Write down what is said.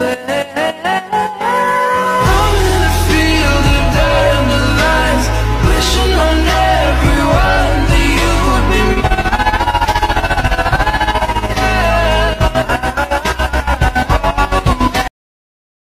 remember